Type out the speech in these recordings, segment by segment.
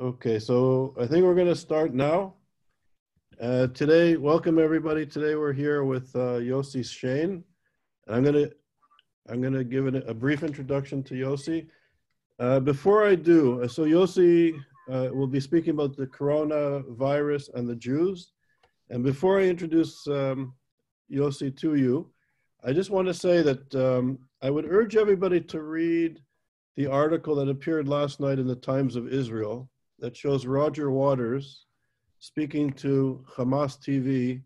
Okay, so I think we're going to start now. Uh, today, welcome everybody. Today we're here with uh, Yossi Shain. And I'm going to I'm going to give a brief introduction to Yossi. Uh, before I do, uh, so Yossi uh, will be speaking about the coronavirus and the Jews. And before I introduce um, Yossi to you, I just want to say that um, I would urge everybody to read the article that appeared last night in the Times of Israel that shows Roger Waters speaking to Hamas TV,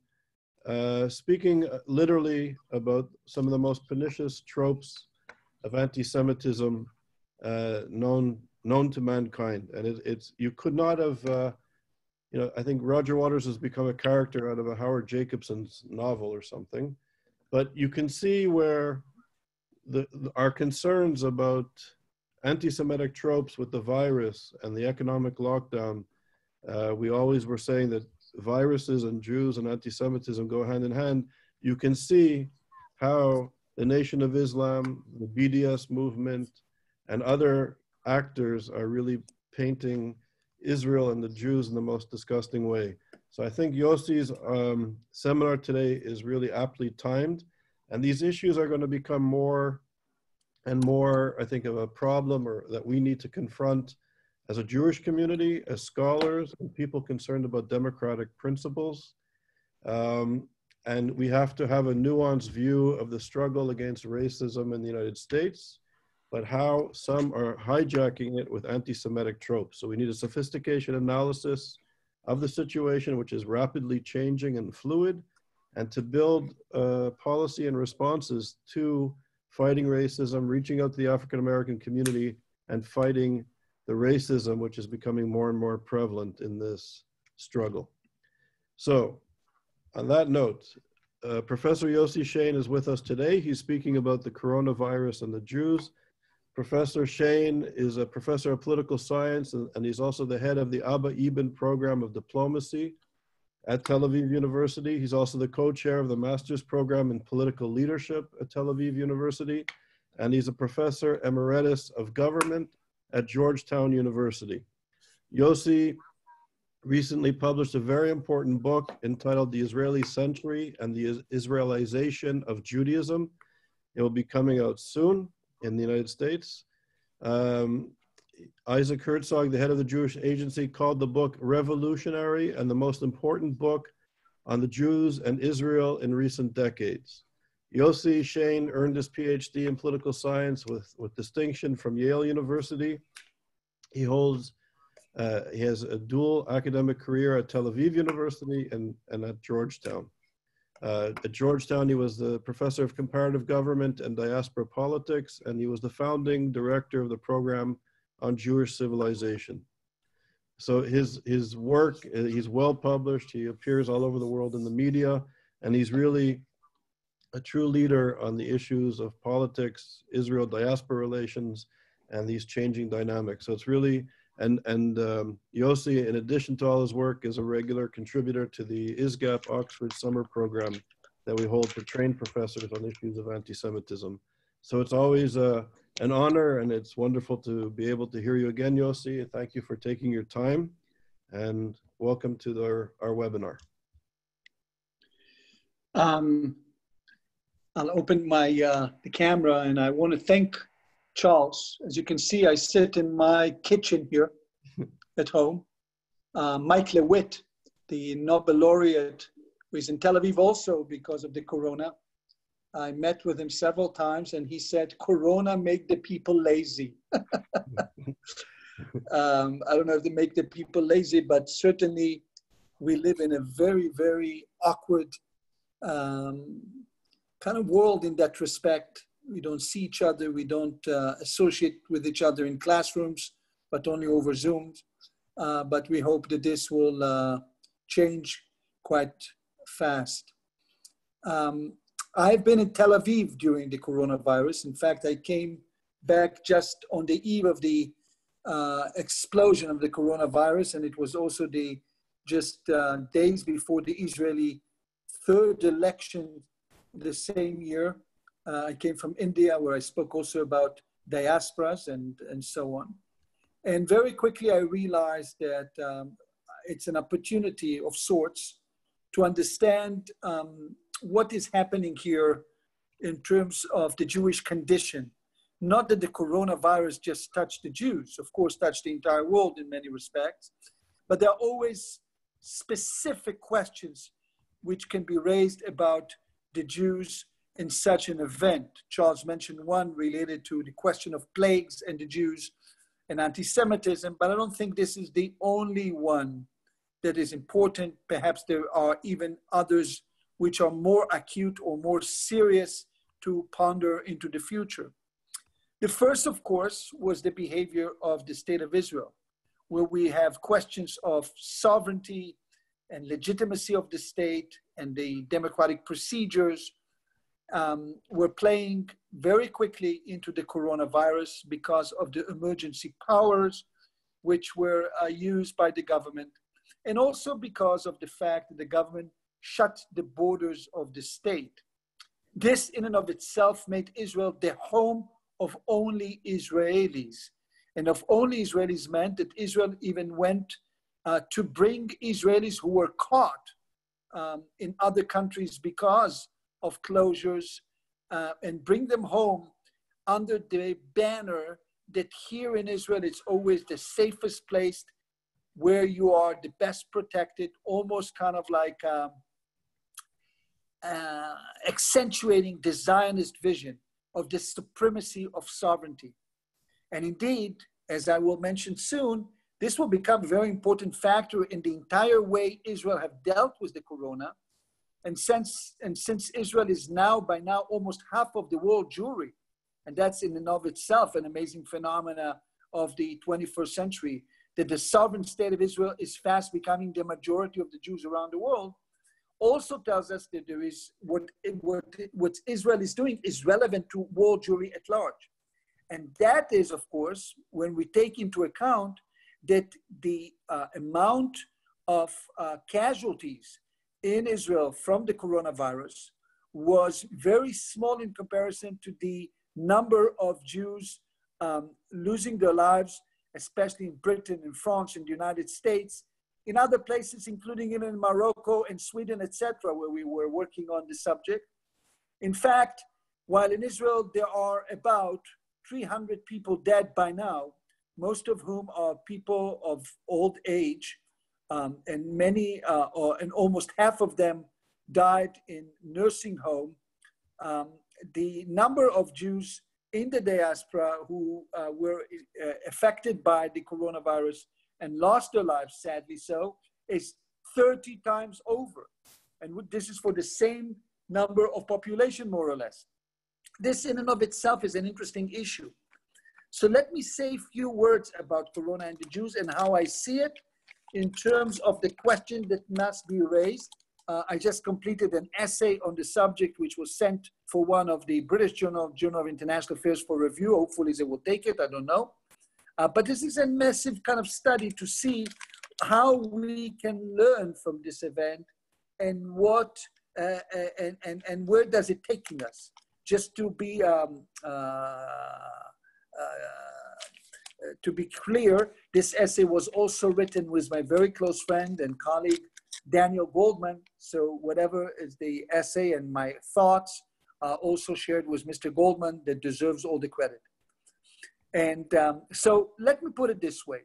uh, speaking literally about some of the most pernicious tropes of anti-Semitism uh, known known to mankind, and it, it's you could not have. Uh, you know, I think Roger Waters has become a character out of a Howard Jacobson's novel or something, but you can see where the, our concerns about anti-Semitic tropes with the virus and the economic lockdown, uh, we always were saying that viruses and Jews and anti-Semitism go hand in hand. You can see how the Nation of Islam, the BDS movement, and other actors are really painting Israel and the Jews in the most disgusting way. So I think Yossi's um, seminar today is really aptly timed, and these issues are going to become more and more, I think, of a problem or that we need to confront as a Jewish community, as scholars, and people concerned about democratic principles. Um, and we have to have a nuanced view of the struggle against racism in the United States, but how some are hijacking it with anti Semitic tropes. So we need a sophistication analysis of the situation, which is rapidly changing and fluid, and to build uh, policy and responses to fighting racism, reaching out to the African American community, and fighting the racism which is becoming more and more prevalent in this struggle. So, on that note, uh, Professor Yossi Shain is with us today. He's speaking about the coronavirus and the Jews. Professor Shain is a professor of political science, and, and he's also the head of the Abba Eban program of diplomacy at Tel Aviv University. He's also the co-chair of the master's program in political leadership at Tel Aviv University. And he's a professor emeritus of government at Georgetown University. Yossi recently published a very important book entitled The Israeli Century and the Israelization of Judaism. It will be coming out soon in the United States. Um, Isaac Herzog, the head of the Jewish Agency, called the book revolutionary and the most important book on the Jews and Israel in recent decades. Yossi Shain earned his PhD in political science with, with distinction from Yale University. He holds, uh, he has a dual academic career at Tel Aviv University and, and at Georgetown. Uh, at Georgetown, he was the professor of comparative government and diaspora politics, and he was the founding director of the program on Jewish civilization. So his his work uh, he's well published. He appears all over the world in the media, and he's really a true leader on the issues of politics, Israel diaspora relations, and these changing dynamics. So it's really and and um, Yossi, in addition to all his work, is a regular contributor to the ISGAP Oxford Summer Program that we hold for trained professors on issues of anti-Semitism. So it's always a an honor and it's wonderful to be able to hear you again, Yossi. Thank you for taking your time and welcome to our, our webinar. Um, I'll open my uh, the camera and I want to thank Charles. As you can see, I sit in my kitchen here at home. Uh, Mike Levitt, the Nobel laureate, who is in Tel Aviv also because of the corona. I met with him several times and he said, Corona make the people lazy. um, I don't know if they make the people lazy, but certainly we live in a very, very awkward um, kind of world in that respect. We don't see each other, we don't uh, associate with each other in classrooms, but only over Zoom. Uh, but we hope that this will uh, change quite fast. Um, I've been in Tel Aviv during the coronavirus. In fact, I came back just on the eve of the uh, explosion of the coronavirus, and it was also the just uh, days before the Israeli third election the same year. Uh, I came from India, where I spoke also about diasporas and, and so on. And very quickly, I realized that um, it's an opportunity of sorts to understand um, what is happening here in terms of the Jewish condition. Not that the coronavirus just touched the Jews, of course, touched the entire world in many respects, but there are always specific questions which can be raised about the Jews in such an event. Charles mentioned one related to the question of plagues and the Jews and anti Semitism, but I don't think this is the only one that is important. Perhaps there are even others which are more acute or more serious to ponder into the future. The first, of course, was the behavior of the state of Israel, where we have questions of sovereignty and legitimacy of the state and the democratic procedures um, were playing very quickly into the coronavirus because of the emergency powers which were uh, used by the government, and also because of the fact that the government shut the borders of the state. This, in and of itself, made Israel the home of only Israelis. And of only Israelis meant that Israel even went uh, to bring Israelis who were caught um, in other countries because of closures uh, and bring them home under the banner that here in Israel it's always the safest place where you are the best protected, almost kind of like um, uh, accentuating the Zionist vision of the supremacy of sovereignty. And indeed, as I will mention soon, this will become a very important factor in the entire way Israel have dealt with the corona. And since, and since Israel is now, by now, almost half of the world Jewry, and that's in and of itself an amazing phenomena of the 21st century, that the sovereign state of Israel is fast becoming the majority of the Jews around the world, also tells us that there is what, what, what Israel is doing is relevant to world Jewry at large. And that is, of course, when we take into account that the uh, amount of uh, casualties in Israel from the coronavirus was very small in comparison to the number of Jews um, losing their lives, especially in Britain and France and the United States, in other places, including even in Morocco and Sweden, etc., where we were working on the subject. In fact, while in Israel there are about 300 people dead by now, most of whom are people of old age, um, and many, uh, or, and almost half of them died in nursing home. Um, the number of Jews in the diaspora who uh, were uh, affected by the coronavirus and lost their lives, sadly so, is 30 times over. And this is for the same number of population, more or less. This in and of itself is an interesting issue. So let me say a few words about Corona and the Jews and how I see it in terms of the question that must be raised. Uh, I just completed an essay on the subject, which was sent for one of the British Journal, Journal of International Affairs for review. Hopefully they will take it, I don't know. Uh, but this is a massive kind of study to see how we can learn from this event and what uh, uh and, and, and where does it taking us just to be um, uh, uh, to be clear, this essay was also written with my very close friend and colleague, Daniel Goldman. So whatever is the essay and my thoughts uh, also shared with Mr. Goldman that deserves all the credit. And um, so let me put it this way.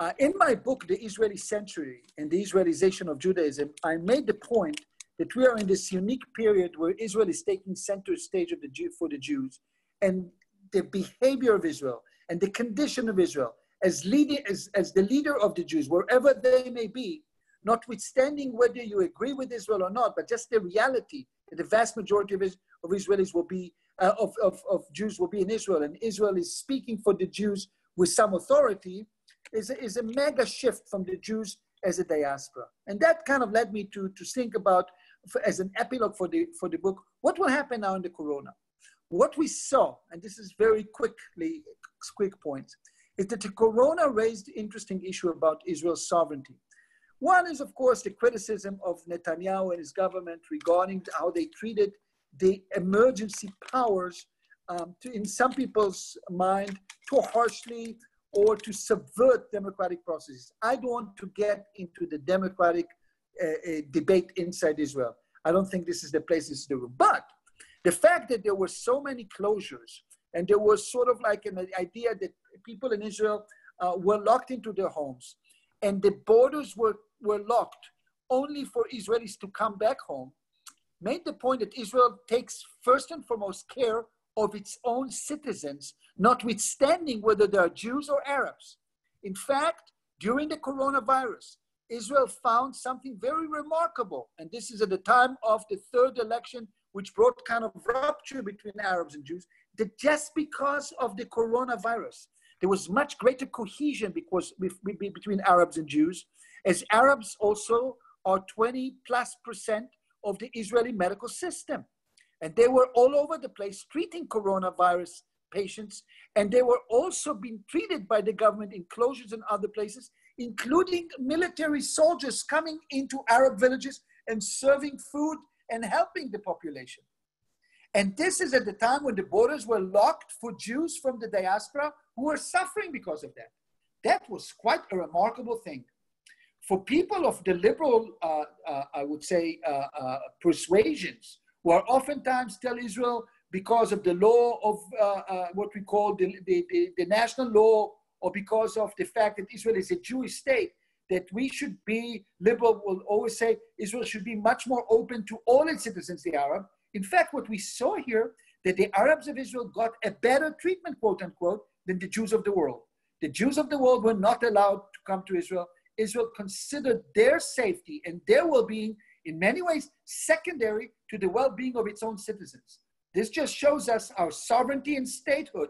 Uh, in my book, The Israeli Century and the Israelization of Judaism, I made the point that we are in this unique period where Israel is taking center stage of the Jew, for the Jews. And the behavior of Israel and the condition of Israel as, leading, as, as the leader of the Jews, wherever they may be, notwithstanding whether you agree with Israel or not, but just the reality that the vast majority of, of Israelis will be, uh, of, of, of Jews will be in Israel, and Israel is speaking for the Jews with some authority, is a, is a mega shift from the Jews as a diaspora. And that kind of led me to, to think about, as an epilogue for the, for the book, what will happen now in the corona? What we saw, and this is very quickly, quick points, is that the corona raised interesting issue about Israel's sovereignty. One is, of course, the criticism of Netanyahu and his government regarding how they treated the emergency powers um, to, in some people's mind, too harshly or to subvert democratic processes. I don't want to get into the democratic uh, uh, debate inside Israel. I don't think this is the place to do. But the fact that there were so many closures and there was sort of like an idea that people in Israel uh, were locked into their homes and the borders were, were locked only for Israelis to come back home made the point that Israel takes first and foremost care of its own citizens, notwithstanding whether they are Jews or Arabs. In fact, during the coronavirus, Israel found something very remarkable, and this is at the time of the third election, which brought kind of rupture between Arabs and Jews, that just because of the coronavirus, there was much greater cohesion because, between Arabs and Jews, as Arabs also are 20 plus percent of the Israeli medical system. And they were all over the place treating coronavirus patients. And they were also being treated by the government in closures and other places, including military soldiers coming into Arab villages and serving food and helping the population. And this is at the time when the borders were locked for Jews from the diaspora who were suffering because of that. That was quite a remarkable thing for people of the liberal, uh, uh, I would say, uh, uh persuasions, who are oftentimes tell Israel because of the law of uh, uh, what we call the, the, the, the, national law, or because of the fact that Israel is a Jewish state, that we should be liberal, will always say Israel should be much more open to all its citizens, the Arab. In fact, what we saw here, that the Arabs of Israel got a better treatment, quote unquote, than the Jews of the world. The Jews of the world were not allowed to come to Israel Israel considered their safety and their well being in many ways secondary to the well being of its own citizens. This just shows us our sovereignty and statehood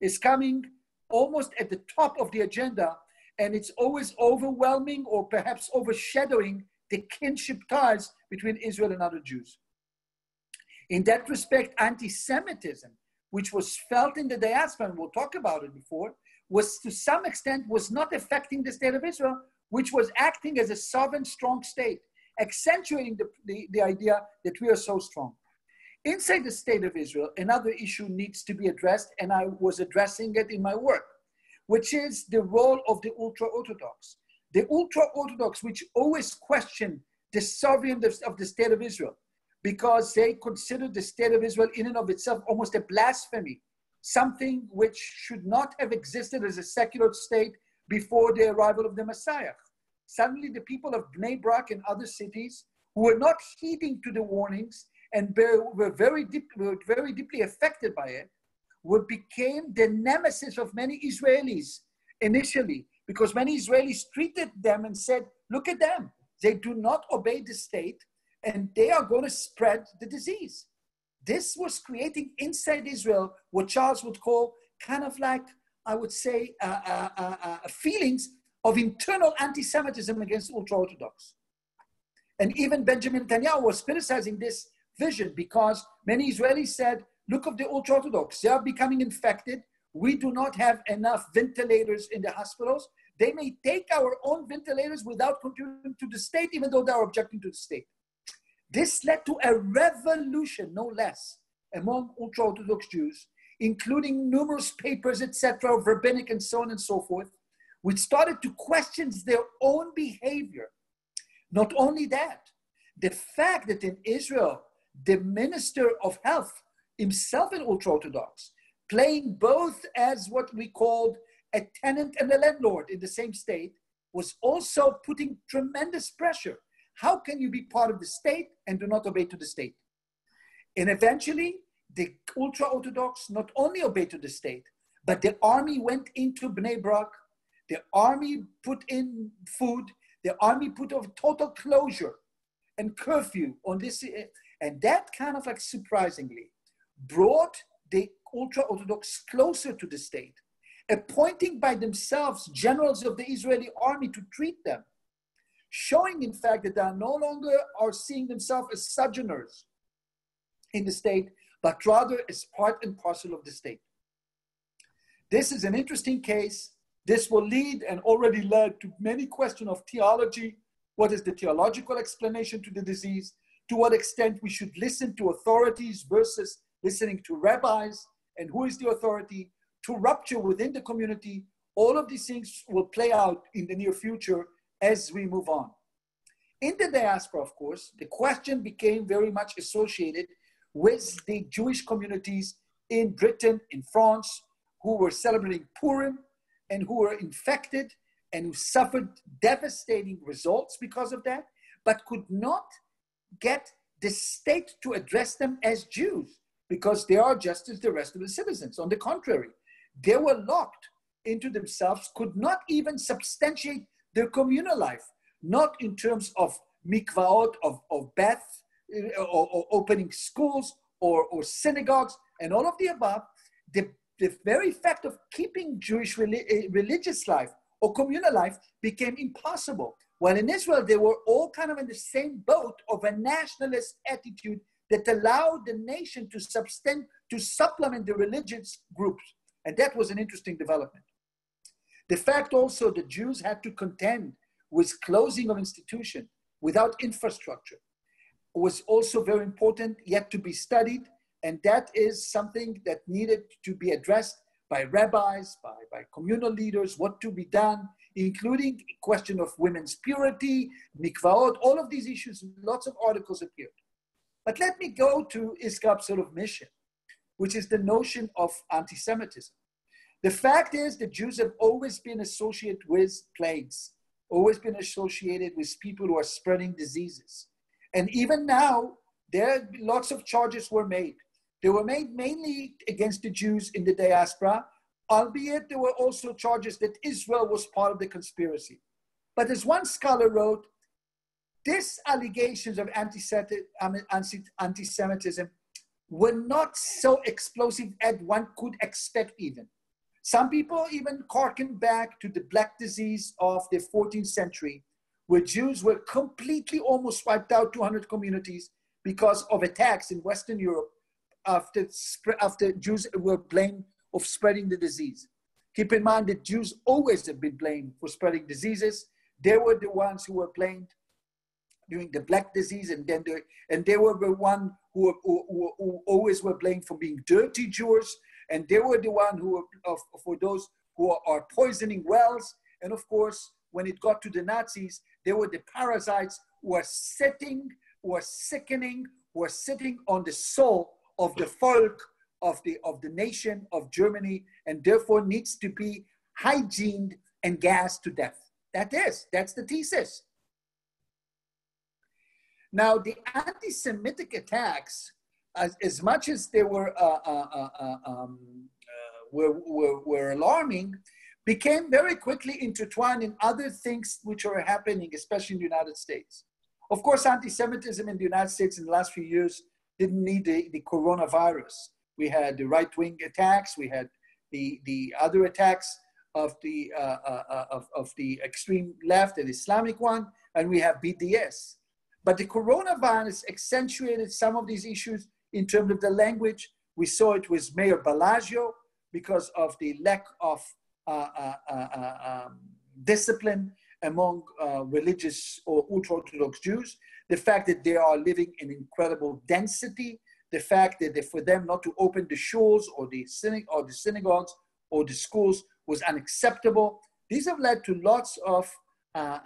is coming almost at the top of the agenda, and it's always overwhelming or perhaps overshadowing the kinship ties between Israel and other Jews. In that respect, anti Semitism, which was felt in the diaspora, and we'll talk about it before, was to some extent was not affecting the state of Israel, which was acting as a sovereign, strong state, accentuating the, the, the idea that we are so strong. Inside the state of Israel, another issue needs to be addressed, and I was addressing it in my work, which is the role of the ultra Orthodox. The ultra Orthodox, which always question the sovereignty of the state of Israel, because they consider the state of Israel in and of itself almost a blasphemy, something which should not have existed as a secular state before the arrival of the Messiah. Suddenly, the people of Bnei Brak and other cities who were not heeding to the warnings and were very, deep, were very deeply affected by it, were became the nemesis of many Israelis initially, because many Israelis treated them and said, "Look at them; they do not obey the state, and they are going to spread the disease." This was creating inside Israel what Charles would call kind of like, I would say, uh, uh, uh, uh feelings of internal anti-Semitism against ultra-Orthodox. And even Benjamin Netanyahu was criticizing this vision because many Israelis said, look of the ultra-Orthodox, they are becoming infected. We do not have enough ventilators in the hospitals. They may take our own ventilators without contributing to the state, even though they are objecting to the state. This led to a revolution, no less, among ultra-Orthodox Jews, including numerous papers, etc., of rabbinic and so on and so forth, which started to question their own behavior. Not only that, the fact that in Israel, the minister of health, himself an ultra Orthodox, playing both as what we called a tenant and a landlord in the same state, was also putting tremendous pressure. How can you be part of the state and do not obey to the state? And eventually, the ultra Orthodox not only obeyed to the state, but the army went into Bnei Brak the army put in food. The army put a total closure and curfew on this. And that kind of like surprisingly brought the ultra Orthodox closer to the state, appointing by themselves generals of the Israeli army to treat them, showing in fact that they are no longer are seeing themselves as sojourners in the state, but rather as part and parcel of the state. This is an interesting case this will lead and already led to many questions of theology. What is the theological explanation to the disease? To what extent we should listen to authorities versus listening to rabbis? And who is the authority? To rupture within the community All of these things will play out in the near future as we move on. In the diaspora, of course, the question became very much associated with the Jewish communities in Britain, in France, who were celebrating Purim and who were infected and who suffered devastating results because of that, but could not get the state to address them as Jews because they are just as the rest of the citizens. On the contrary, they were locked into themselves, could not even substantiate their communal life, not in terms of mikvaot, of, of bath, or, or, opening schools or, or synagogues, and all of the above. The, the very fact of keeping Jewish uh, religious life or communal life became impossible. While in Israel, they were all kind of in the same boat of a nationalist attitude that allowed the nation to substant, to supplement the religious groups. And that was an interesting development. The fact also that Jews had to contend with closing of institution without infrastructure was also very important, yet to be studied. And that is something that needed to be addressed by rabbis, by, by communal leaders, what to be done, including question of women's purity, mikvaot, all of these issues, lots of articles appeared. But let me go to ISGAP's sort of mission, which is the notion of anti-Semitism. The fact is that Jews have always been associated with plagues, always been associated with people who are spreading diseases. And even now, there lots of charges were made. They were made mainly against the Jews in the diaspora, albeit there were also charges that Israel was part of the conspiracy. But as one scholar wrote, these allegations of um, anti-Semitism were not so explosive as one could expect even. Some people even harken back to the Black disease of the 14th century, where Jews were completely almost wiped out 200 communities because of attacks in Western Europe after, after Jews were blamed of spreading the disease. Keep in mind that Jews always have been blamed for spreading diseases. They were the ones who were blamed during the black disease, and then they, and they were the one who, who, who, who always were blamed for being dirty Jews and they were the one who were for those who are poisoning wells. And of course, when it got to the Nazis, they were the parasites who are sitting, who are sickening, who are sitting on the soul of the folk of the of the nation of Germany, and therefore needs to be hygiened and gassed to death. That is, that's the thesis. Now, the anti-Semitic attacks as, as much as they were, uh, uh, uh, uh um, uh, were, were, were alarming, became very quickly intertwined in other things which are happening, especially in the United States. Of course, anti-Semitism in the United States in the last few years didn't need the, the coronavirus. We had the right-wing attacks, we had the, the other attacks of the, uh, uh, of, of the extreme left and Islamic one, and we have BDS. But the coronavirus accentuated some of these issues in terms of the language. We saw it with Mayor Blasio because of the lack of uh, uh, uh, uh um, discipline among uh, religious or ultra-Orthodox Jews, the fact that they are living in incredible density, the fact that for them not to open the shuls or the, syna- or the synagogues or the schools was unacceptable. These have led to lots of uh,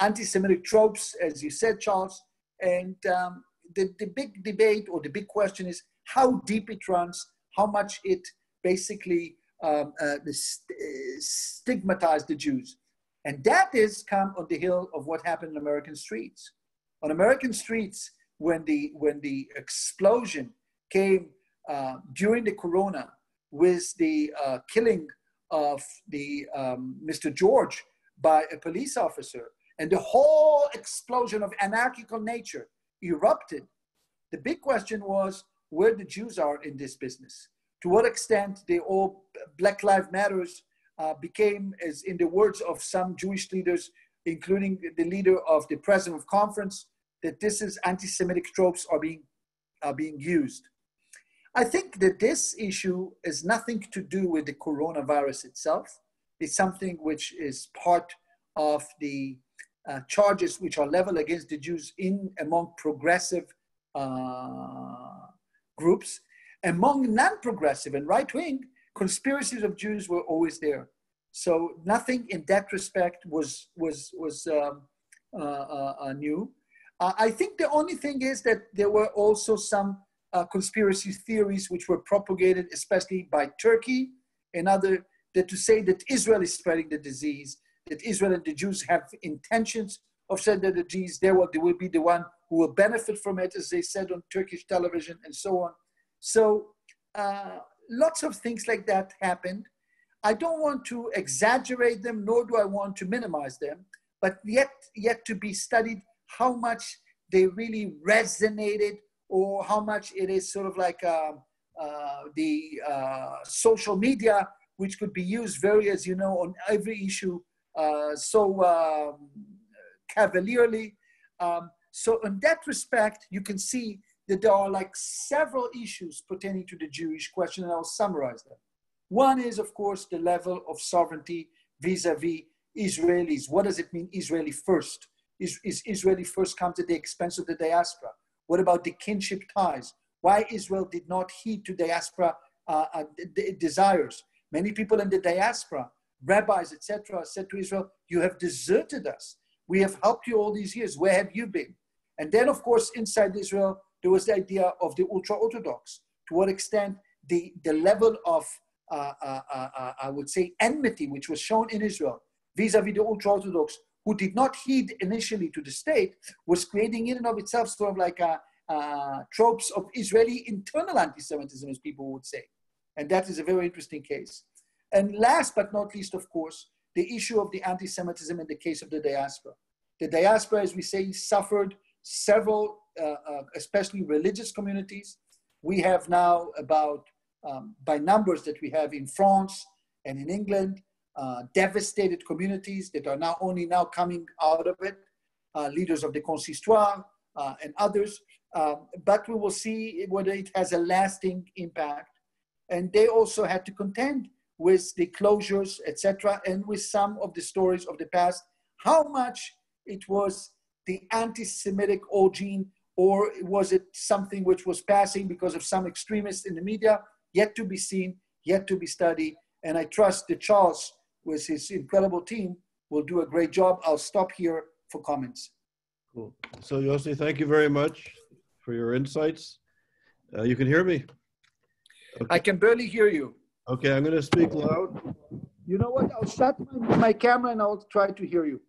anti-Semitic tropes, as you said, Charles, and um, the, the big debate or the big question is how deep it runs, how much it basically um, uh, st- stigmatized the Jews. And that is come on the hill of what happened in American streets. On American streets, when the, when the explosion came uh, during the corona with the uh, killing of the um, Mr. George by a police officer and the whole explosion of anarchical nature erupted, the big question was where the Jews are in this business. To what extent the all Black Lives Matters uh, became, as in the words of some Jewish leaders, including the leader of the President of Conference, that this is anti-Semitic tropes are being are being used. I think that this issue has nothing to do with the coronavirus itself. It's something which is part of the uh, charges which are leveled against the Jews in among progressive uh, groups. Among non-progressive and right-wing, conspiracies of Jews were always there. So nothing in that respect was was was um, uh, uh, uh new. Uh, I think the only thing is that there were also some uh, conspiracy theories which were propagated, especially by Turkey and other, that to say that Israel is spreading the disease, that Israel and the Jews have intentions of spreading the disease. They will, they will be the one who will benefit from it, as they said on Turkish television and so on. So uh, lots of things like that happened. I don't want to exaggerate them, nor do I want to minimize them, but yet, yet to be studied how much they really resonated or how much it is sort of like uh, uh, the uh, social media, which could be used very, as you know, on every issue uh, so um, cavalierly. Um, so in that respect, you can see that there are like several issues pertaining to the Jewish question, and I'll summarize them. One is, of course, the level of sovereignty vis-a-vis Israelis. What does it mean, Israeli first? Is, is Israeli first comes at the expense of the diaspora? What about the kinship ties? Why Israel did not heed to diaspora uh, uh, desires? Many people in the diaspora, rabbis, etc., said to Israel, "You have deserted us. We have helped you all these years. Where have you been?" And then, of course, inside Israel, there was the idea of the ultra-orthodox. To what extent the, the level of, uh, uh, uh, uh I would say, enmity, which was shown in Israel vis-a-vis the ultra-orthodox, who did not heed initially to the state, was creating in and of itself sort of like a, tropes of Israeli internal anti-Semitism, as people would say. And that is a very interesting case. And last but not least, of course, the issue of the anti-Semitism in the case of the diaspora. The diaspora, as we say, suffered several, especially religious communities. We have now about, um, by numbers that we have in France and in England, uh, devastated communities that are now only now coming out of it, uh, leaders of the consistoire uh, and others. Um, but we will see whether it has a lasting impact. And they also had to contend with the closures, etc., and with some of the stories of the past, how much it was the anti-Semitic origin, or was it something which was passing because of some extremists in the media? Yet to be seen, yet to be studied. And I trust that Charles, with his incredible team, will do a great job. I'll stop here for comments. Cool. So Yossi, thank you very much for your insights. Uh, you can hear me? Okay. I can barely hear you. Okay, I'm going to speak loud. You know what? I'll shut my, my camera and I'll try to hear you.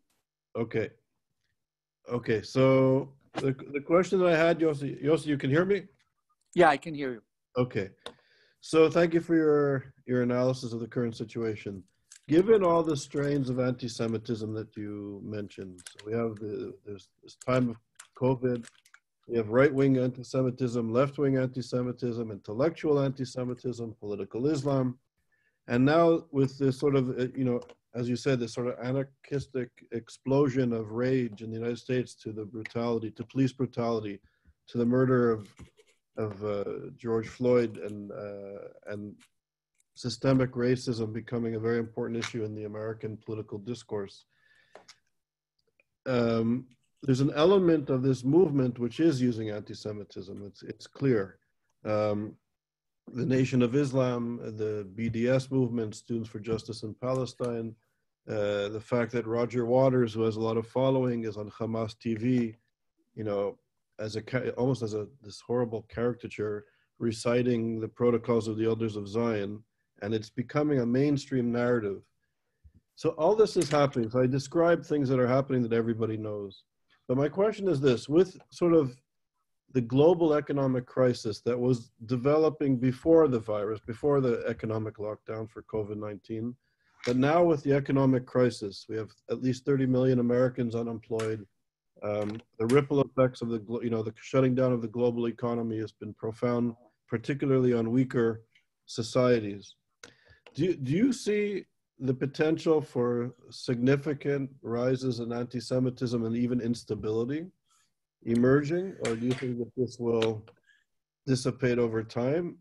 Okay. Okay, so the, the question that I had, Yossi, Yossi, you can hear me? Yeah, I can hear you. Okay. So thank you for your, your analysis of the current situation. Given all the strains of anti-Semitism that you mentioned, so we have the, this, this time of COVID, we have right-wing anti-Semitism, left-wing anti-Semitism, intellectual anti-Semitism, political Islam, and now with this sort of, uh, you know, as you said, this sort of anarchistic explosion of rage in the United States to the brutality, to police brutality, to the murder of of uh, George Floyd, and uh, and systemic racism becoming a very important issue in the American political discourse. Um, there's an element of this movement which is using anti-Semitism. It's it's clear. Um, the Nation of Islam, the BDS movement, Students for Justice in Palestine, uh, the fact that Roger Waters, who has a lot of following, is on Hamas TV, you know, as a almost as a this horrible caricature, reciting the protocols of the Elders of Zion, and it's becoming a mainstream narrative. So all this is happening. So I describe things that are happening that everybody knows. But my question is this: with sort of the global economic crisis that was developing before the virus, before the economic lockdown for COVID 19. But now, with the economic crisis, we have at least 30 million Americans unemployed. Um, the ripple effects of the, you know, the shutting down of the global economy has been profound, particularly on weaker societies. Do you, do you see the potential for significant rises in anti-Semitism and even instability? Emerging, or do you think that this will dissipate over time?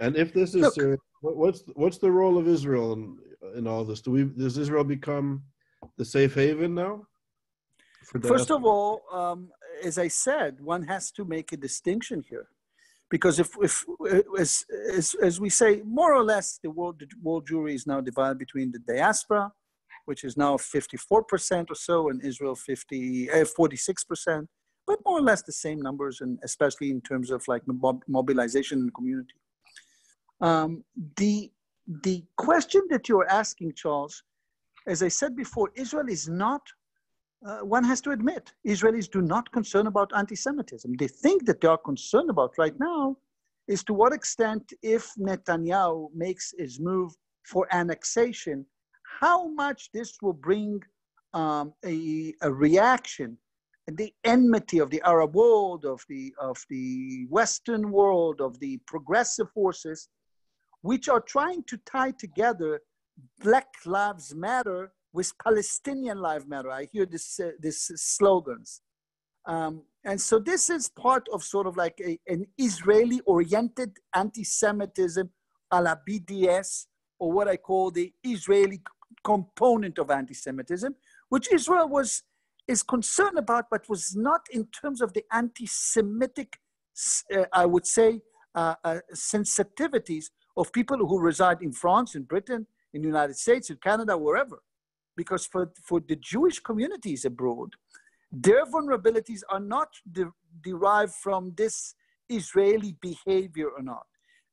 And if this is Look, serious, what's what's the role of Israel in, in all this? Do we does Israel become the safe haven now? First of all, um, as I said, one has to make a distinction here, because if, if as, as, as we say, more or less, the world, the world Jewry is now divided between the diaspora, which is now 54% or so, and Israel 50, uh, 46%, but more or less the same numbers, and especially in terms of like mob- mobilization in the community. Um, the, the question that you're asking, Charles, as I said before, Israel is not, uh, one has to admit, Israelis do not concern about anti-Semitism. They think that they are concerned about right now is to what extent if Netanyahu makes his move for annexation, how much this will bring um, a, a reaction the enmity of the Arab world, of the, of the Western world, of the progressive forces, which are trying to tie together Black Lives Matter with Palestinian Lives Matter. I hear this, uh, this slogans. Um, and so this is part of sort of like a, an Israeli oriented anti Semitism a la BDS, or what I call the Israeli component of anti Semitism, which Israel was is concerned about, but was not in terms of the anti Semitic, uh, I would say, uh, uh, sensitivities of people who reside in France, in Britain, in the United States, in Canada, wherever. Because for, for the Jewish communities abroad, their vulnerabilities are not de- derived from this Israeli behavior or not.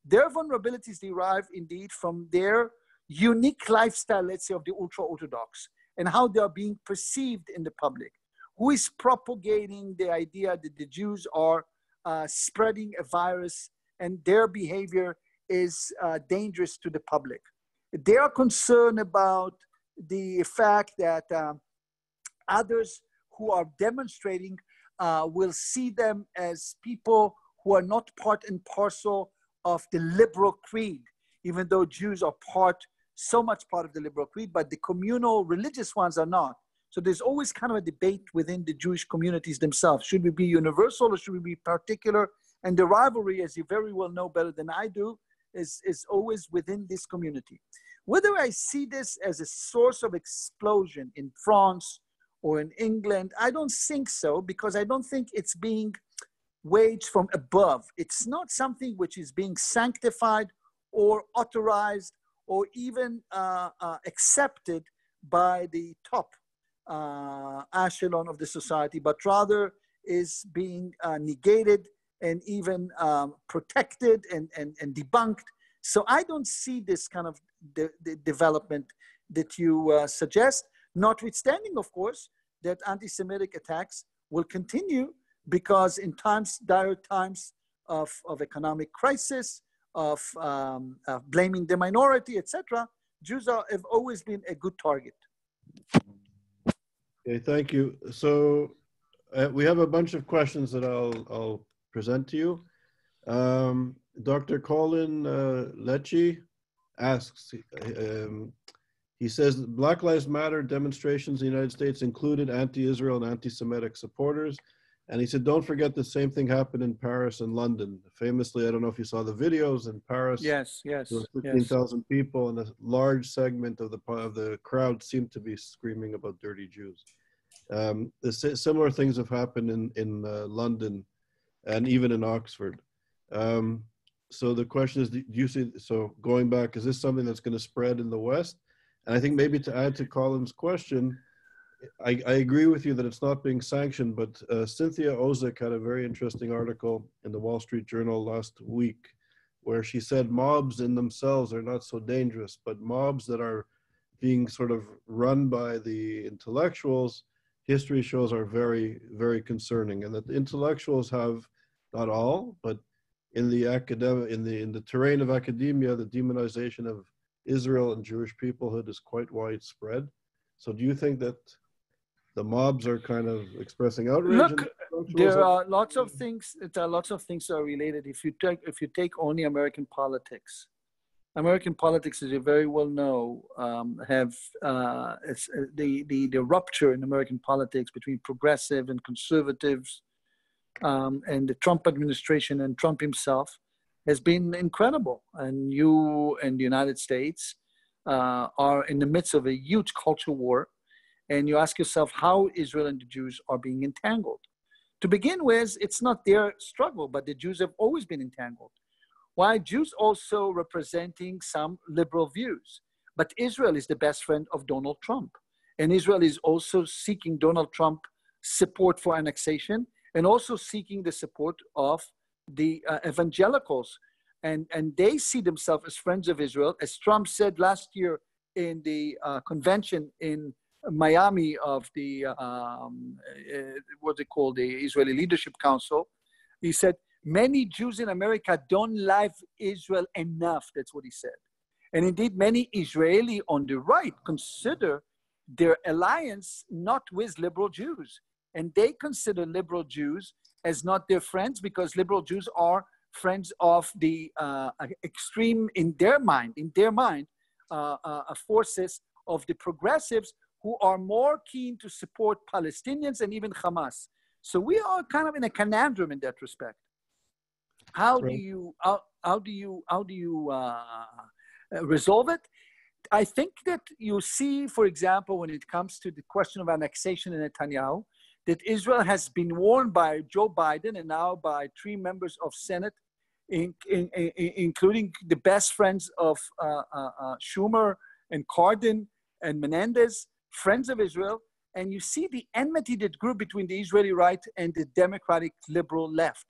Their vulnerabilities derive indeed from their unique lifestyle, let's say, of the ultra Orthodox and how they are being perceived in the public. Who is propagating the idea that the Jews are uh, spreading a virus and their behavior is uh, dangerous to the public? They are concerned about the fact that um, others who are demonstrating uh, will see them as people who are not part and parcel of the liberal creed, even though Jews are part, so much part of the liberal creed, but the communal religious ones are not. So there's always kind of a debate within the Jewish communities themselves. Should we be universal or should we be particular? And the rivalry, as you very well know better than I do, is, is always within this community. Whether I see this as a source of explosion in France or in England, I don't think so because I don't think it's being waged from above. It's not something which is being sanctified or authorized or even uh, uh, accepted by the top uh, echelon of the society, but rather is being uh, negated and even um, protected and, and, and debunked. So I don't see this kind of de- de- development that you uh, suggest, notwithstanding, of course, that anti-Semitic attacks will continue because in times, dire times of, of economic crisis, of, um, of blaming the minority, etc., Jews are, have always been a good target. Okay, thank you. So uh, we have a bunch of questions that I'll, I'll present to you. Um, Dr. Colin uh, Lecce asks, um, he says Black Lives Matter demonstrations in the United States included anti-Israel and anti-Semitic supporters. And he said, don't forget the same thing happened in Paris and London. Famously, I don't know if you saw the videos in Paris. Yes, yes. There were 15,000 yes. people and a large segment of the, of the crowd seemed to be screaming about dirty Jews. Um, the, similar things have happened in, in uh, London and even in Oxford. Um, so the question is, do you see, so going back, is this something that's going to spread in the West? And I think maybe to add to Colin's question, I, I agree with you that it's not being sanctioned, but uh, Cynthia Ozick had a very interesting article in the Wall Street Journal last week where she said mobs in themselves are not so dangerous, but mobs that are being sort of run by the intellectuals, history shows are very, very concerning. And that the intellectuals have, not all, but in the academic in the in the terrain of academia, the demonization of Israel and Jewish peoplehood is quite widespread. So, do you think that the mobs are kind of expressing outrage? Look, there are lots of things. There are lots of things that are related. If you take if you take only American politics, American politics, as you very well know, um, have uh, the, the the rupture in American politics between progressive and conservatives um, and the Trump administration and Trump himself has been incredible. And you and the United States uh, are in the midst of a huge culture war. And you ask yourself how Israel and the Jews are being entangled. To begin with, it's not their struggle, but the Jews have always been entangled. Why Jews also representing some liberal views. But Israel is the best friend of Donald Trump. And Israel is also seeking Donald Trump support for annexation and also seeking the support of the uh, evangelicals. And, and they see themselves as friends of Israel. As Trump said last year in the uh, convention in Miami of the, um, uh, what's it called, the Israeli Leadership Council, he said, many Jews in America don't love Israel enough. That's what he said. And indeed, many Israeli on the right consider their alliance not with liberal Jews. And they consider liberal Jews as not their friends because liberal Jews are friends of the uh, extreme, in their mind, in their mind, uh, uh, forces of the progressives who are more keen to support Palestinians and even Hamas. So we are kind of in a conundrum in that respect. How right. do you how, how do you how do you uh, resolve it? I think that you see, for example, when it comes to the question of annexation in Netanyahu, that Israel has been warned by Joe Biden and now by three members of Senate, in, in, in, including the best friends of uh, uh, uh, Schumer and Cardin and Menendez, friends of Israel. And you see the enmity that grew between the Israeli right and the Democratic liberal left.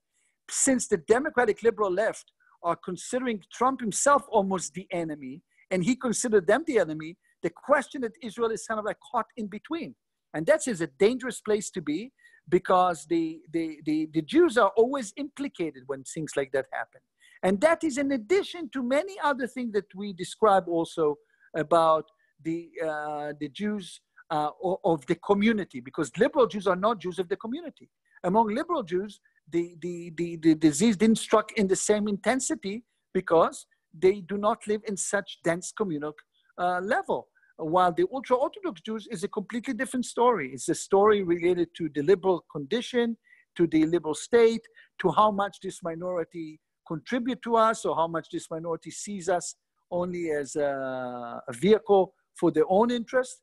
Since the Democratic liberal left are considering Trump himself almost the enemy, and he considered them the enemy, the question that Israel is kind of like caught in between. And that is a dangerous place to be because the, the, the, the Jews are always implicated when things like that happen. And that is in addition to many other things that we describe also about the, uh, the Jews uh, of the community, because liberal Jews are not Jews of the community. Among liberal Jews, the, the, the, the disease didn't struck in the same intensity because they do not live in such dense communal uh, level. While the ultra Orthodox Jews is a completely different story. It's a story related to the liberal condition, to the liberal state, to how much this minority contribute to us, or how much this minority sees us only as a, a vehicle for their own interest.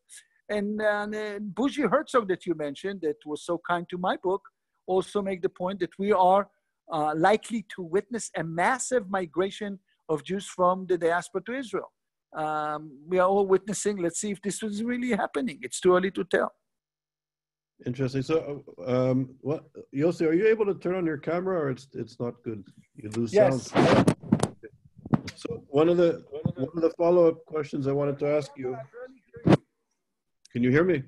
And, and, and Bougie Herzog that you mentioned, that was so kind to my book, also make the point that we are uh, likely to witness a massive migration of Jews from the diaspora to Israel um, we are all witnessing. Let's see if this was really happening. It's too early to tell. Interesting. So, um, what, Yossi, are you able to turn on your camera, or it's it's not good? You lose yes. sound. So one of the one of the follow up questions I wanted to ask you. Can you hear me?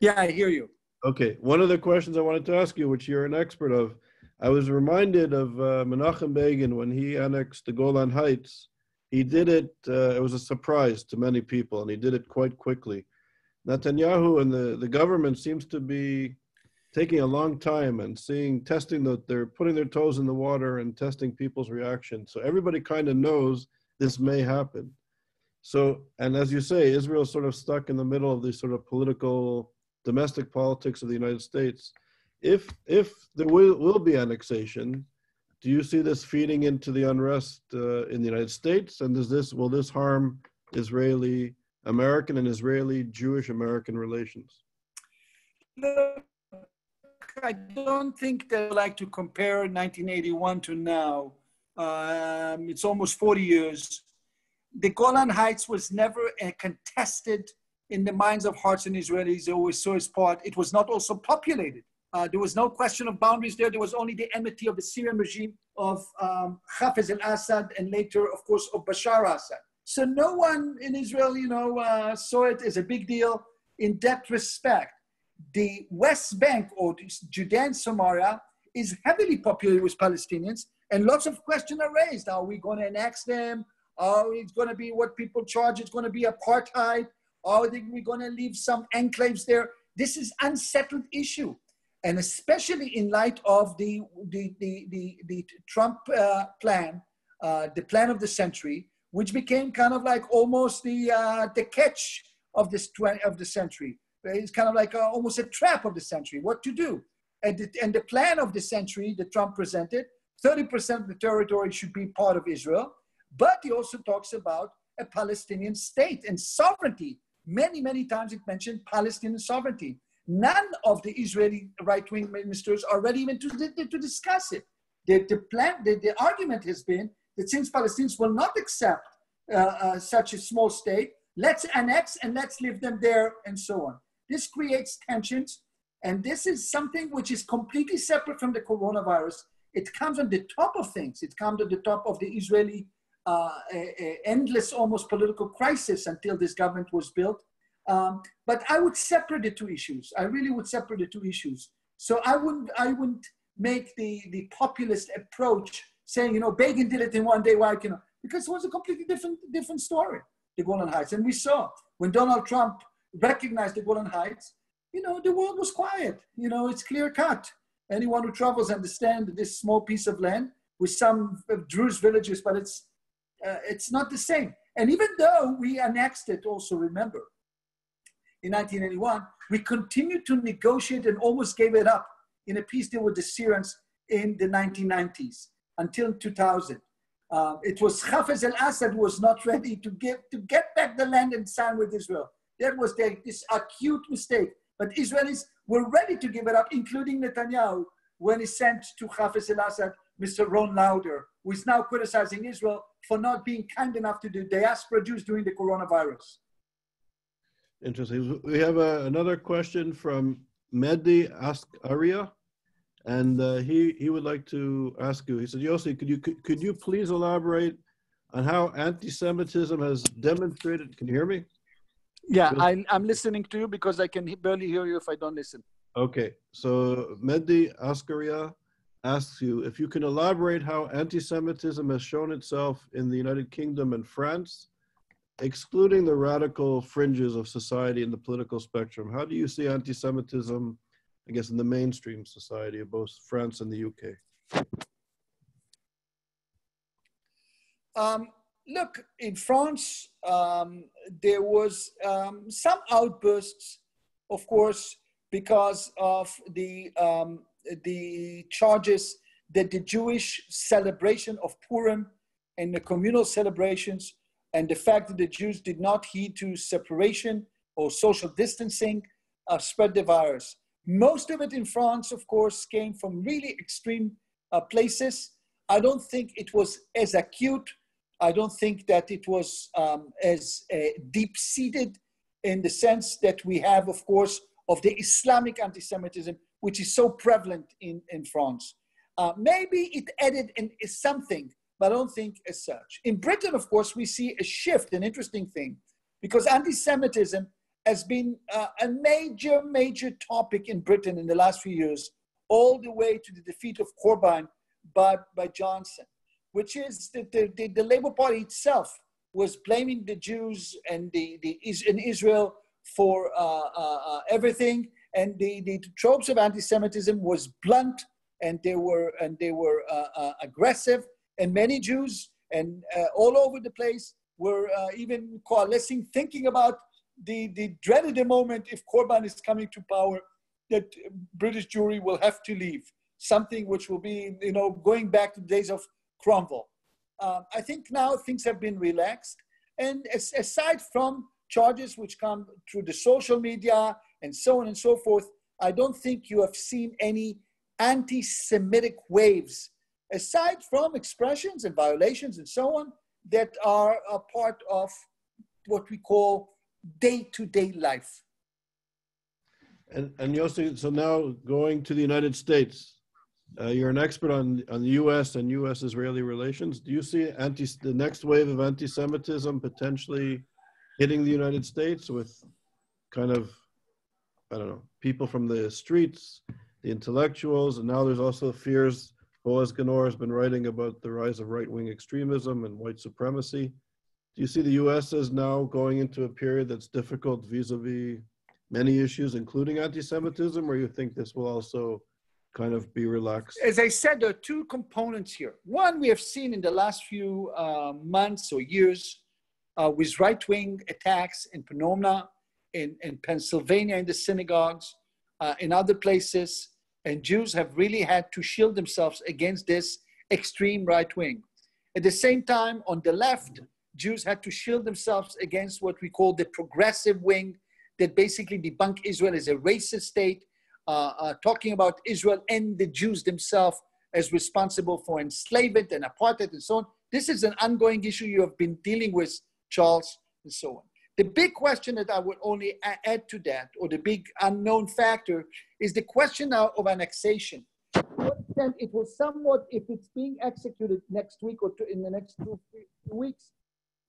Yeah, I hear you. Okay. One of the questions I wanted to ask you, which you're an expert of, I was reminded of uh, Menachem Begin when he annexed the Golan Heights he did it, uh, it was a surprise to many people, and he did it quite quickly. Netanyahu and the, the government seems to be taking a long time and seeing, testing that they're putting their toes in the water and testing people's reaction. So everybody kind of knows this may happen. So, and as you say, Israel's sort of stuck in the middle of this sort of political, domestic politics of the United States. If if there will, will be annexation, do you see this feeding into the unrest uh, in the United States? And does this will this harm Israeli American and Israeli Jewish American relations? Look, I don't think they like to compare 1981 to now. Um, it's almost 40 years. The Golan Heights was never contested in the minds of hearts and Israelis. They always saw its part. It was not also populated. Uh, there was no question of boundaries there. There was only the enmity of the Syrian regime of um, Hafez al-Assad and later, of course, of Bashar al-Assad. So no one in Israel, you know, uh, saw it as a big deal in that respect. The West Bank or Judea and Samaria is heavily populated with Palestinians and lots of questions are raised. Are we going to annex them? Are it's going to be what people charge? It's going to be apartheid? Are we going to leave some enclaves there? This is unsettled issue and especially in light of the, the, the, the, the Trump uh, plan, uh, the plan of the century, which became kind of like almost the, uh, the catch of, this tw- of the century. It's kind of like a, almost a trap of the century, what to do. And the, and the plan of the century that Trump presented, 30% of the territory should be part of Israel, but he also talks about a Palestinian state and sovereignty. Many, many times it mentioned Palestinian sovereignty. None of the Israeli right wing ministers are ready even to, to discuss it. The, the, plan, the, the argument has been that since Palestinians will not accept uh, uh, such a small state, let's annex and let's leave them there and so on. This creates tensions, and this is something which is completely separate from the coronavirus. It comes on the top of things. It comes on the top of the Israeli uh, a, a endless, almost political crisis until this government was built. Um, but I would separate the two issues. I really would separate the two issues. So I wouldn't, I wouldn't make the, the populist approach saying, you know, Begin did it in one day, why can? Because it was a completely different, different story, the Golan Heights. And we saw when Donald Trump recognized the Golan Heights, you know, the world was quiet. You know, it's clear cut. Anyone who travels understand this small piece of land with some Druze villages, but it's, uh, it's not the same. And even though we annexed it, also remember, in 1981, we continued to negotiate and almost gave it up in a peace deal with the Syrians in the 1990s until 2000. Uh, it was Hafez al-Assad who was not ready to give to get back the land and sign with Israel. That was this acute mistake. But Israelis were ready to give it up, including Netanyahu, when he sent to Hafez al-Assad Mr. Ron Lauder, who is now criticizing Israel for not being kind enough to the diaspora Jews during the coronavirus. Interesting. We have uh, another question from Mehdi Ask Aria, and uh, he he would like to ask you. He said, Yossi, could you could, could you please elaborate on how anti-Semitism has demonstrated? Can you hear me? Yeah, I'm, I'm listening to you because I can barely hear you if I don't listen. Okay, so Mehdi Askaria asks you if you can elaborate how anti-Semitism has shown itself in the United Kingdom and France excluding the radical fringes of society and the political spectrum, how do you see anti Semitism, I guess, in the mainstream society of both France and the UK? Um, look, in France, um, there was um, some outbursts, of course, because of the, um, the charges that the Jewish celebration of Purim and the communal celebrations and the fact that the Jews did not heed to separation or social distancing uh, spread the virus. Most of it in France, of course, came from really extreme uh, places. I don't think it was as acute. I don't think that it was um, as uh, deep seated in the sense that we have, of course, of the Islamic anti Semitism, which is so prevalent in, in France. Uh, maybe it added in, something but I don't think as such. In Britain, of course, we see a shift, an interesting thing, because anti Semitism has been uh, a major, major topic in Britain in the last few years, all the way to the defeat of Corbyn by, by Johnson, which is that the, the, the Labour Party itself was blaming the Jews and the, the in Israel for uh, uh, uh, everything, and the, the tropes of anti-Semitism was blunt, and they were and they were uh, uh, aggressive, and many Jews and uh, all over the place were even coalescing, thinking about the, the dreaded moment if Corbyn is coming to power, that British Jewry will have to leave, something which will be, you know, going back to the days of Cromwell. Um, I think now things have been relaxed. And as, aside from charges which come through the social media and so on and so forth, I don't think you have seen any anti Semitic waves aside from expressions and violations and so on that are a part of what we call day-to-day life. And, and Yossi, so now going to the United States, uh, you're an expert on, on the U.S. and U.S.-Israeli relations. Do you see anti, the next wave of anti-Semitism potentially hitting the United States with kind of, I don't know, people from the streets, the intellectuals, and now there's also fears Boaz Ganor has been writing about the rise of right-wing extremism and white supremacy. Do you see the U.S. as now going into a period that's difficult vis-a-vis many issues, including anti-Semitism, or you think this will also kind of be relaxed? As I said, there are two components here. One, we have seen in the last few uh, months or years uh, with right-wing attacks in Poway, in, in Pennsylvania, in the synagogues, uh, in other places, and Jews have really had to shield themselves against this extreme right wing. At the same time, on the left, Jews had to shield themselves against what we call the progressive wing, that basically debunk Israel as a racist state, Uh, uh, talking about Israel and the Jews themselves as responsible for enslavement and apartheid and so on. This is an ongoing issue you have been dealing with, Charles, and so on. The big question that I would only add to that, or the big unknown factor, is the question now of annexation. It will somewhat, if it's being executed next week or two, in the next two, weeks,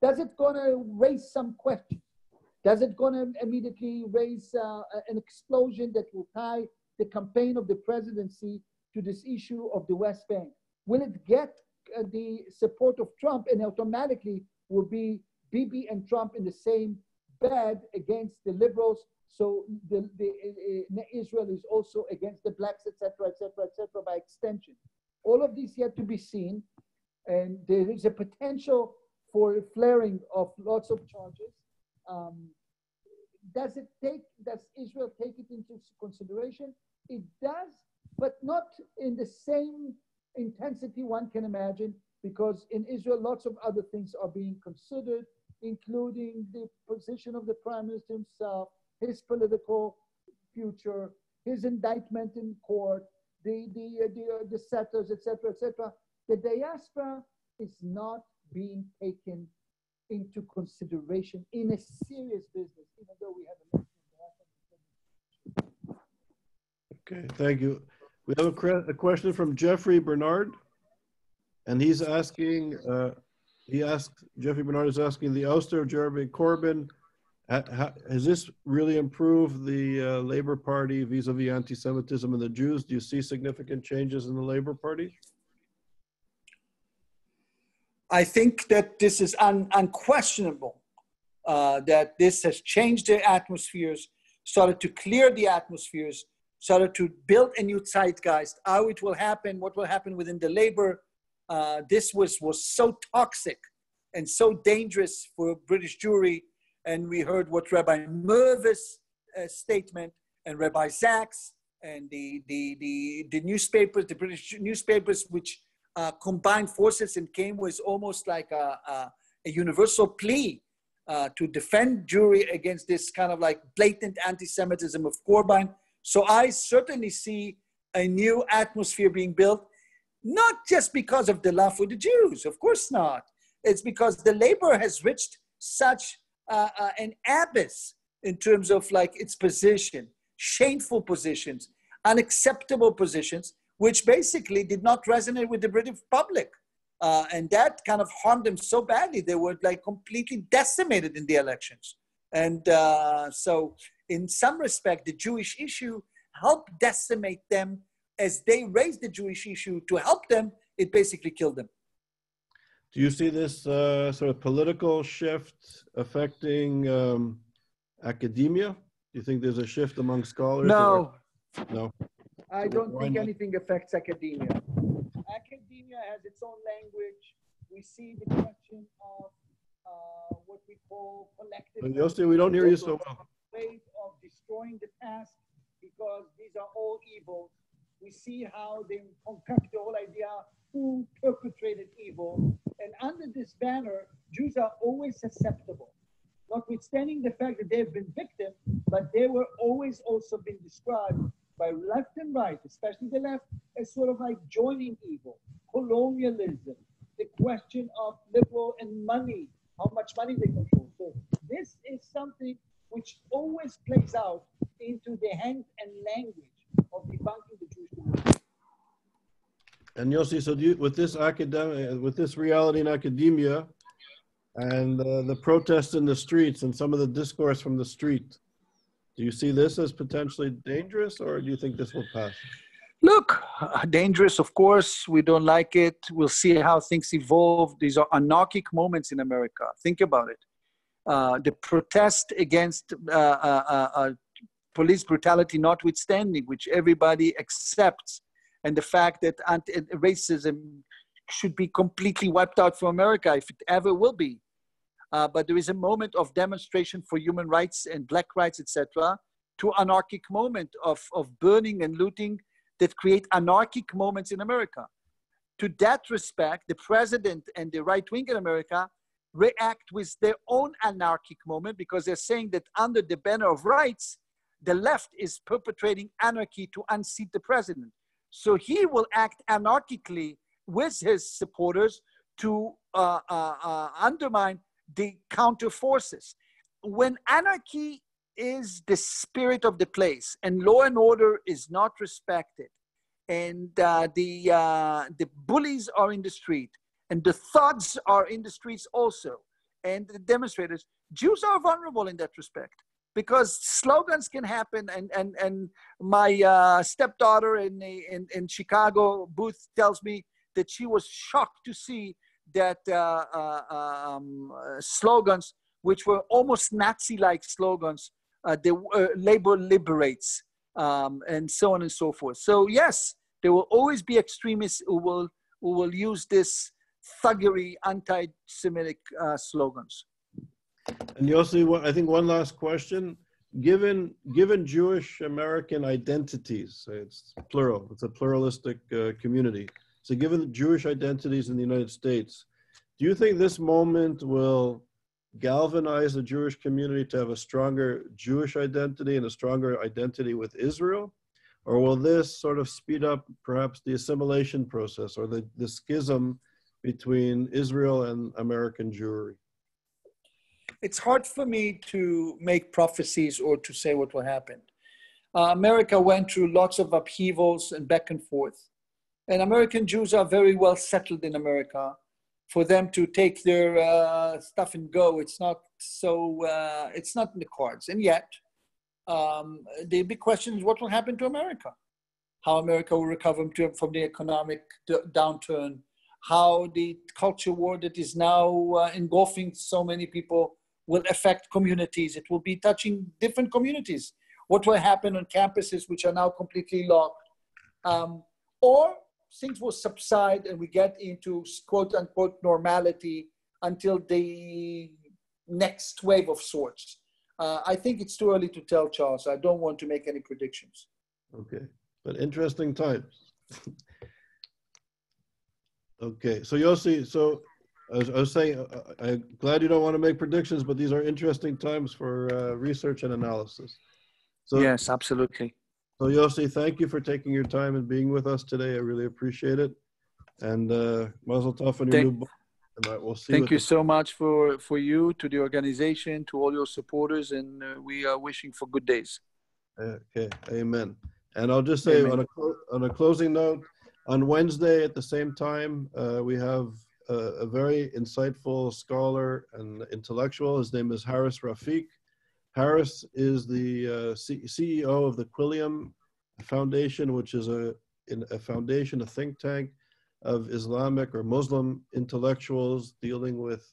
does it going to raise some questions? Does it going to immediately raise uh, an explosion that will tie the campaign of the presidency to this issue of the West Bank? Will it get uh, the support of Trump and automatically will be Bibi and Trump in the same bed against the liberals? So the, the uh, Israel is also against the blacks, etc., etc., etc. by extension. All of this yet to be seen, and there is a potential for flaring of lots of charges. Um, does it take, does Israel take it into consideration? It does, but not in the same intensity one can imagine, because in Israel, lots of other things are being considered, including the position of the prime minister himself, his political future, his indictment in court, the, the, uh, the, uh, the settlers, etc., etc. The diaspora is not being taken into consideration in a serious business, even though we have a Okay, thank you. We have a, a, question from Jeffrey Bernard, and he's asking, uh, he asked, Jeffrey Bernard is asking the ouster of Jeremy Corbyn, has this really improved the uh, Labor Party vis-a-vis -vis anti-Semitism and the Jews? Do you see significant changes in the Labor Party? I think that this is un, unquestionable, uh, that this has changed the atmospheres, started to clear the atmospheres, started to build a new zeitgeist. How it will happen, what will happen within the labor, uh, this was, was so toxic and so dangerous for British Jewry. And we heard what Rabbi Mirvis' uh, statement and Rabbi Sacks and the, the, the, the newspapers, the British newspapers, which uh, combined forces and came with almost like a, a, a universal plea uh, to defend Jewry against this kind of like blatant anti-Semitism of Corbyn. So I certainly see a new atmosphere being built, not just because of the love for the Jews, of course not. It's because the labor has reached such uh, uh, an abyss in terms of like its position, shameful positions, unacceptable positions, which basically did not resonate with the British public. Uh, and that kind of harmed them so badly, they were like completely decimated in the elections. And uh, so, in some respect, the Jewish issue helped decimate them as they raised the Jewish issue to help them, it basically killed them. Do you see this uh, sort of political shift affecting um, academia? Do you think there's a shift among scholars? No. Or, no. I don't think anything affects academia. Academia has its own language. We see the question of uh, what we call collective. And Yossi, we don't hear you so well. Ways of destroying the past because these are all evils. We see how they concoct the whole idea who perpetrated evil. And under this banner, Jews are always susceptible, notwithstanding the fact that they've been victims, but they were always also been described by left and right, especially the left, as sort of like joining evil, colonialism, the question of liberal and money, how much money they control. So this is something which always plays out into the hand and language of debunking the Jewish community. And Yossi, so you, with this academic, with this reality in academia, and uh, the protests in the streets, and some of the discourse from the street, do you see this as potentially dangerous, or do you think this will pass? Look, uh, dangerous, of course. We don't like it. We'll see how things evolve. These are anarchic moments in America. Think about it. Uh, the protest against uh, uh, uh, police brutality notwithstanding, which everybody accepts, and the fact that anti- racism should be completely wiped out from America, if it ever will be. Uh, but there is a moment of demonstration for human rights and black rights, etc., to anarchic moment of, of burning and looting that create anarchic moments in America. To that respect, the president and the right wing in America react with their own anarchic moment because they're saying that under the banner of rights, the left is perpetrating anarchy to unseat the president. So he will act anarchically with his supporters to uh, uh, uh, undermine the counter forces. When anarchy is the spirit of the place and law and order is not respected, and uh, the, uh, the bullies are in the street, and the thugs are in the streets also, and the demonstrators, Jews are vulnerable in that respect because slogans can happen and and and my uh, stepdaughter in, in in chicago booth tells me that she was shocked to see that uh, uh, um, slogans which were almost nazi-like slogans uh, the uh, labor liberates um, and so on and so forth so yes there will always be extremists who will who will use this thuggery anti-semitic uh, slogans and Yossi, I think one last question. Given given Jewish American identities, it's plural, it's a pluralistic uh, community. So, given Jewish identities in the United States, do you think this moment will galvanize the Jewish community to have a stronger Jewish identity and a stronger identity with Israel? Or will this sort of speed up perhaps the assimilation process or the, the schism between Israel and American Jewry? it's hard for me to make prophecies or to say what will happen. Uh, America went through lots of upheavals and back and forth. And American Jews are very well settled in America. For them to take their uh, stuff and go, it's not so, uh, it's not in the cards. And yet, um, the big question is what will happen to America? How America will recover from the economic downturn, how the culture war that is now uh, engulfing so many people will affect communities. It will be touching different communities. What will happen on campuses which are now completely locked? Um, or things will subside and we get into quote unquote normality until the next wave of sorts. Uh, I think it's too early to tell, Charles. I don't want to make any predictions. Okay, but interesting times. okay, so Yossi, so I was, I was saying, uh, I'm glad you don't want to make predictions, but these are interesting times for uh, research and analysis. So, yes, absolutely. So Yossi, thank you for taking your time and being with us today. I really appreciate it. And uh, Mazel Tov on your thank, new book. And we'll see. Thank you so much for for you, to the organization, to all your supporters, and uh, we are wishing for good days. Okay, amen. And I'll just say on a on a closing note, on Wednesday at the same time, uh, we have a, a very insightful scholar and intellectual. His name is Haras Rafiq. Haras is the uh, C- CEO of the Quilliam Foundation, which is a, in, a foundation, a think tank of Islamic or Muslim intellectuals dealing with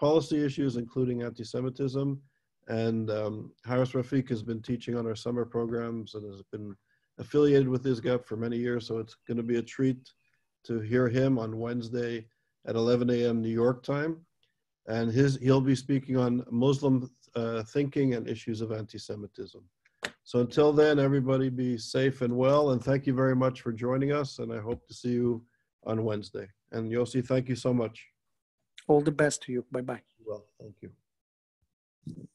policy issues, including anti Semitism. And um, Haras Rafiq has been teaching on our summer programs and has been affiliated with ISGAP for many years. So it's going to be a treat to hear him on Wednesday at 11 a.m. New York time. And his, he'll be speaking on Muslim uh, thinking and issues of anti-Semitism. So until then, everybody be safe and well. And thank you very much for joining us. And I hope to see you on Wednesday. And Yossi, thank you so much. All the best to you. Bye-bye. Well, thank you.